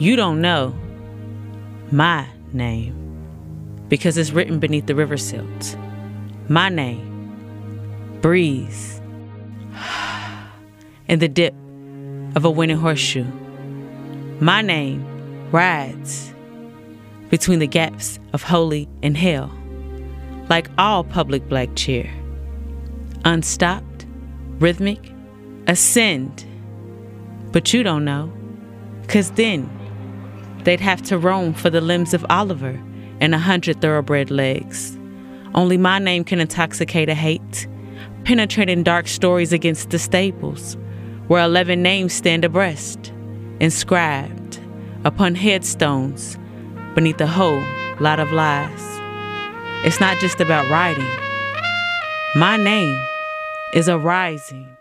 You don't know my name because it's written beneath the river silt. My name, breeze, in the dip of a winning horseshoe. My name rides between the gaps of holy and hell, like all public black cheer. Unstopped, rhythmic, ascend. But you don't know, cause then they'd have to roam for the limbs of Oliver and a hundred thoroughbred legs. Only my name can intoxicate a hate, penetrating dark stories against the stables, where eleven names stand abreast, inscribed upon headstones beneath a whole lot of lies. It's not just about writing. My name is a rising.